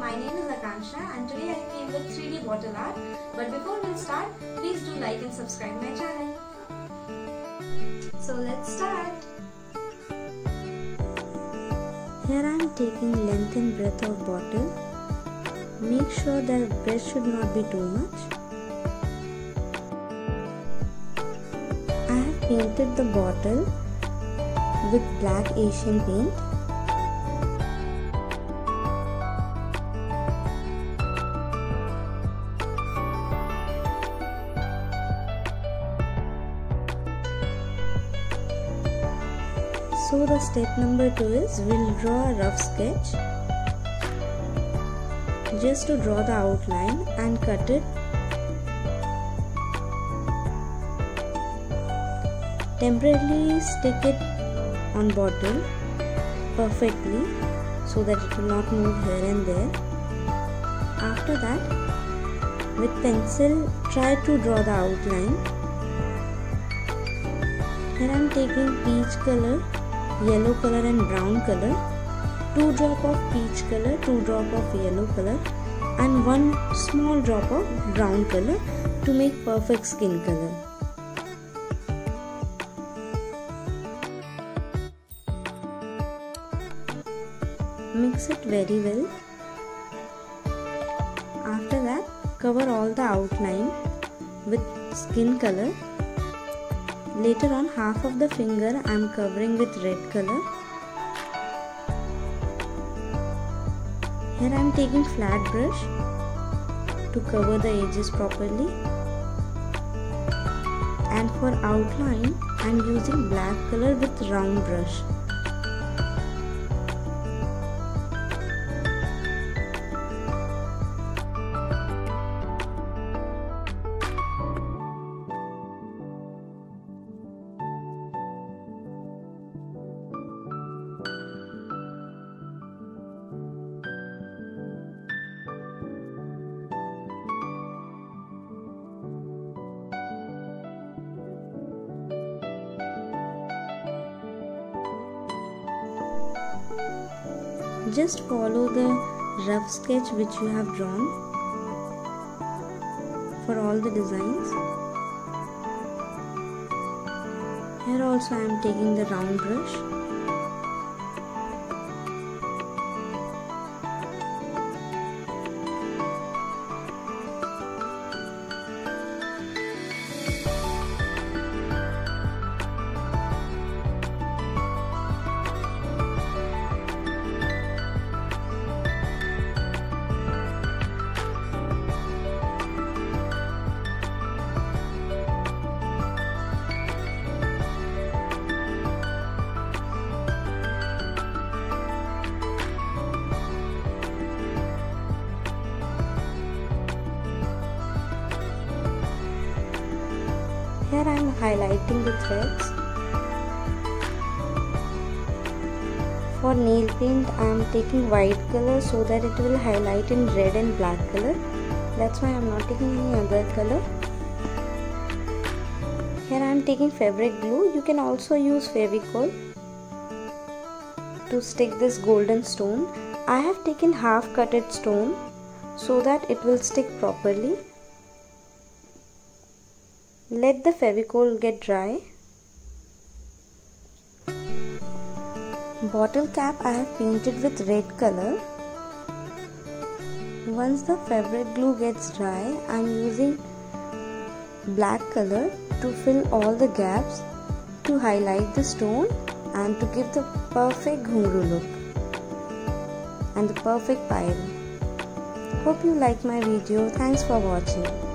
my name is Akanksha and today I came with 3D bottle art. But before we start, please do like and subscribe my channel. So let's start. Here I am taking length and breadth of bottle. Make sure that breadth should not be too much. I have painted the bottle with black Asian paint. So the step number 2 is we'll draw a rough sketch just to draw the outline and cut it. Temporarily stick it on bottle perfectly so that it will not move here and there. After that with pencil try to draw the outline. Here I am taking peach color yellow color and brown color 2 drop of peach color 2 drop of yellow color and 1 small drop of brown color to make perfect skin color. Mix it very well. After that cover all the outline with skin color Later on half of the finger I am covering with red color. Here I am taking flat brush to cover the edges properly. And for outline I am using black color with round brush. Just follow the rough sketch which you have drawn for all the designs. Here also I am taking the round brush Here I am highlighting the threads. For nail paint I am taking white color so that it will highlight in red and black color. That's why I am not taking any other color. Here I am taking fabric glue. You can also use Fevicol to stick this golden stone. I have taken half cutted stone so that it will stick properly. Let the Fevicol get dry. Bottle cap I have painted with red color. Once the fabric glue gets dry, I am using black color to fill all the gaps to highlight the stone and to give the perfect ghungroo look and the perfect pile. Hope you like my video. Thanks for watching.